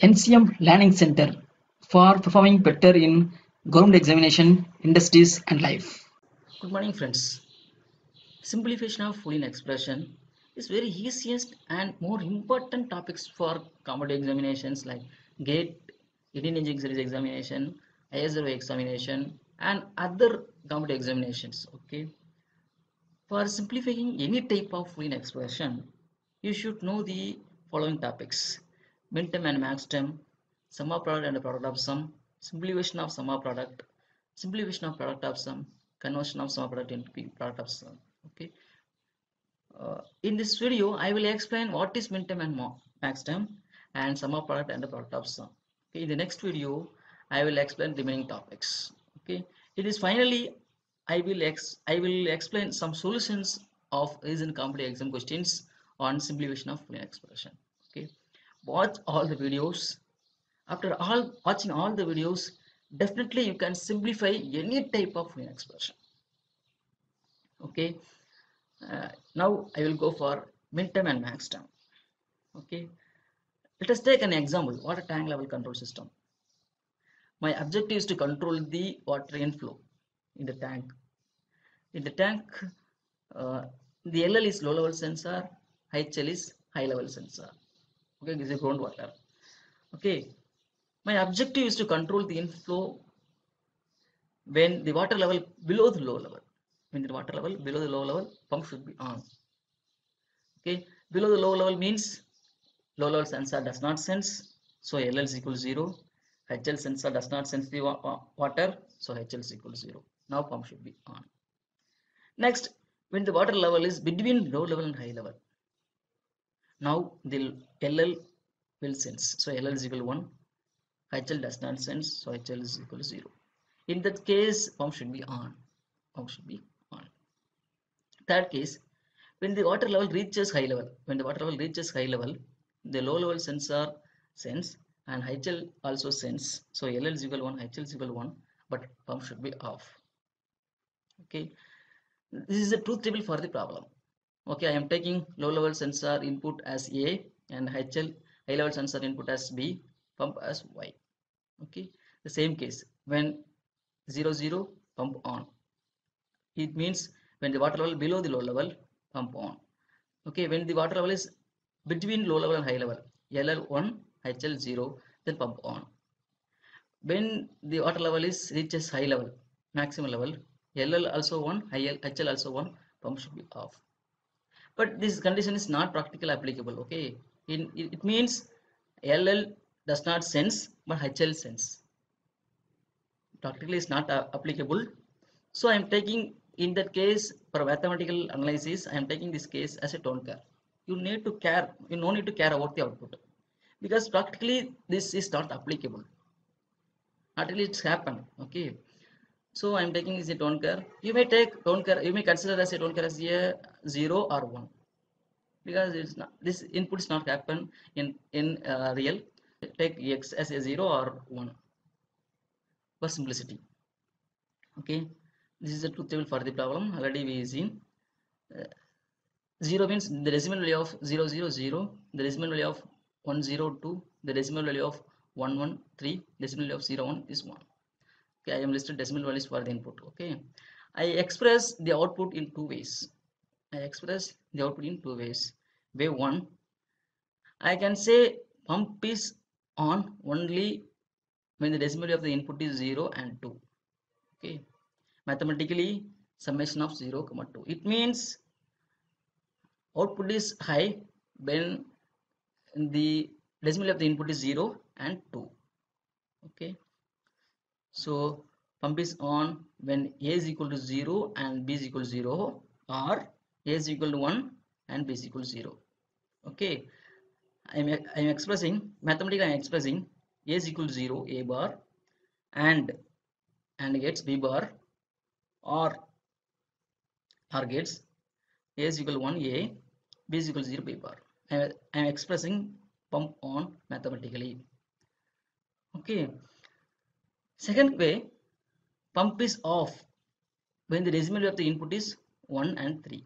NCM Learning Center for performing better in government examination, industries, and life. Good morning, friends. Simplification of Boolean expression is very easiest and more important topics for competitive examinations like GATE, Indian Engineering Series examination, ISRO examination, and other competitive examinations. Okay. For simplifying any type of Boolean expression, you should know the following topics: min-term and max-term, sum of product and the product of sum, simplification of sum of product, simplification of product of sum, conversion of sum of product into product of sum. Okay. Uh, in this video, I will explain what is min-term and max-term and sum of product and the product of sum. Okay. In the next video, I will explain remaining topics. Okay. It is finally I will ex I will explain some solutions of recent complete exam questions on simplification of Boolean expression. Watch all the videos. After all watching all the videos, definitely you can simplify any type of Boolean expression. Okay. Uh, now I will go for min-term and max-term. Okay. Let us take an example. Water tank level control system. My objective is to control the water inflow in the tank. In the tank, uh, the LL is low level sensor, HL is high level sensor. Okay, this is groundwater. Okay, my objective is to control the inflow when the water level below the low level. When the water level below the low level, pump should be on. Okay, below the low level means low level sensor does not sense, so LL is equal to 0. HL sensor does not sense the water, so HL is equal to 0. Now pump should be on. Next, when the water level is between low level and high level, now the LL will sense. So LL is equal to 1. HL does not sense, so HL is equal to 0. In that case, pump should be on. Pump should be on. Third case, when the water level reaches high level, when the water level reaches high level, the low level sensor sense and HL also sense. So LL is equal to 1, HL is equal to 1, but pump should be off. Okay, this is a truth table for the problem. Okay, I am taking low level sensor input as A and HL high level sensor input as B, pump as Y. Okay, the same case when 0 0 pump on. It means when the water level below the low level, pump on. Okay, when the water level is between low level and high level, LL1, HL0, then pump on. When the water level is reaches high level, maximum level, LL also 1, HL also 1, pump should be off. But this condition is not practical applicable. Okay, in, it means LL does not sense, but HL sense. Practically is not uh, applicable. So I am taking in that case for mathematical analysis, I am taking this case as a don't care. You need to care, you no need to care about the output because practically this is not applicable. Actually, it's happened. Okay, so I'm taking this a don't care. You may take don't care. You may consider as a don't care as a zero or one because it's not this input is not happen in in uh, real. Take x as a zero or one for simplicity. Okay, this is a truth table for the problem. Already we seen. Uh, 0 means the decimal value of 0 0 0 the decimal value of 1 0 2 the decimal value of 1 1 3 decimal value of 0 1 is 1 okay i am listed decimal values for the input okay? I express the output in two ways. I express the output in two ways. Way one i can say pump is on only when the decimal of the input is 0 and 2 okay? Mathematically summation of 0 comma 2 it means output is high when the decimal of the input is 0 and 2 okay so pump is on when a is equal to 0 and b is equal to 0 or a is equal to 1 and b is equal to 0 okay. I'm i'm expressing mathematically i'm expressing a is equal to 0 a bar and and gets b bar or or gets a is equal to 1 a b is equal to 0 b bar. I am expressing pump on mathematically. Okay second way pump is off when the decimal of the input is 1 and 3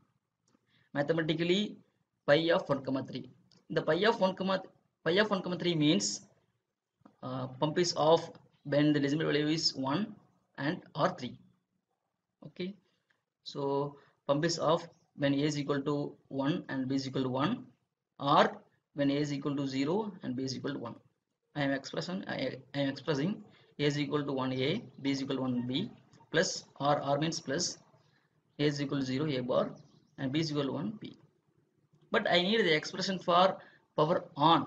mathematically pi of 1 comma 3 the pi of 1 comma pi of 1 comma 3 means uh, pump is off when the decimal value is 1 and or 3 okay? So pump is off when a is equal to 1 and b is equal to 1 or when a is equal to 0 and b is equal to 1 i am expression i, I am expressing a is equal to 1a b is equal to 1b plus or r means plus a is equal to 0 a bar and b is equal to 1 b but i need the expression for power on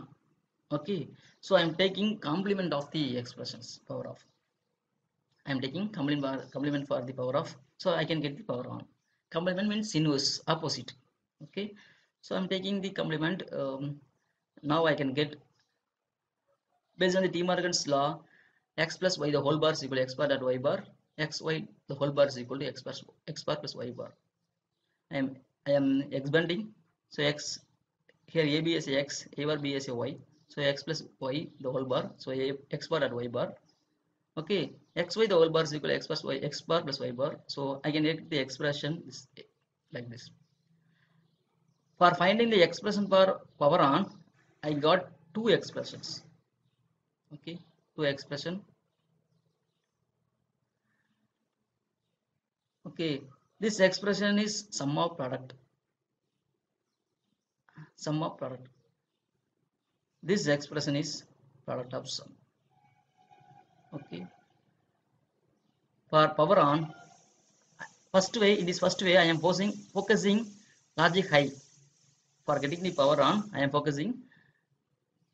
okay? So i am taking complement of the expressions power of. I am taking complement complement for the power of so i can get the power on. Complement means inverse opposite okay? So i'm taking the complement um, now i can get based on the de morgan's law x plus y the whole bar is equal to x bar dot y bar. X y the whole bar is equal to x bar x bar plus y bar. I am i am expanding so x here ab is a x a bar b is a y. So x plus y the whole bar. So a x bar dot y bar. Okay. Xy the whole bar is equal to x plus y x bar plus y bar. So i can get the expression this, like this. For finding the expression for power on i got two expressions. Okay two expression. Okay this expression is sum of product. Sum of product. This expression is product of sum. Okay. For power on first way in this first way i am focusing focusing logic high. For getting the power on i am focusing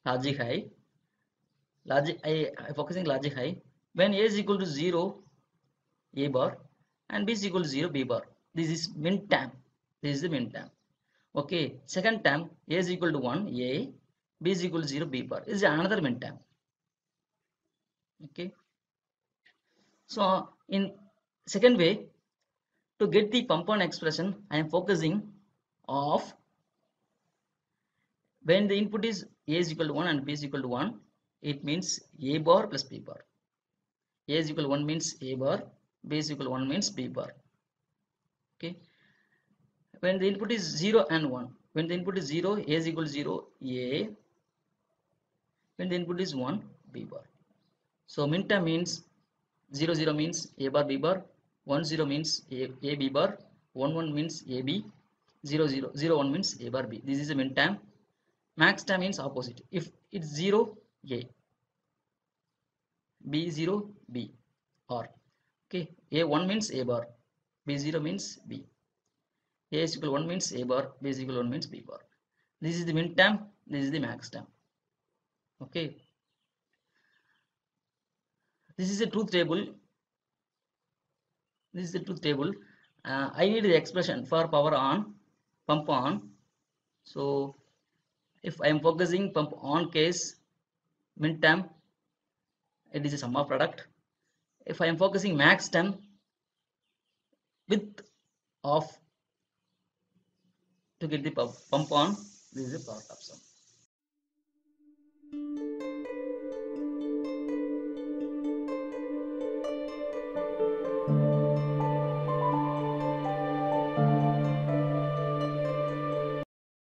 logic high logic I, focusing logic high. When a is equal to 0 a bar and b is equal to 0 b bar. This is min term this is the min term okay second term a is equal to 1 a. B is equal to 0 b bar. This is another min term okay. So in second way to get the pump on expression i am focusing of when the input is a is equal to 1 and b is equal to 1 it means a bar plus b bar. A is equal to 1 means a bar b is equal to 1 means b bar. Okay. When the input is 0 and 1 when the input is 0 a is equal to 0 a. When the input is 1 b bar. So min term means 0 0 means a bar b bar. 1 0 means a, a b bar. 1 1 means a b. 0 0 0 1 means a bar b. This is a min term. Max term means opposite. If it's 0 a b 0 b. Or okay. A 1 means a bar. B 0 means b. A is equal 1 means a bar. B is equal 1 means b bar. This is the min term. This is the max term. Okay. This is a truth table. This is the truth table. Uh, i need the expression for power on pump on. So if i am focusing pump on case min term it is a sum of product. If i am focusing max term with of to get the pump on this is a product of sum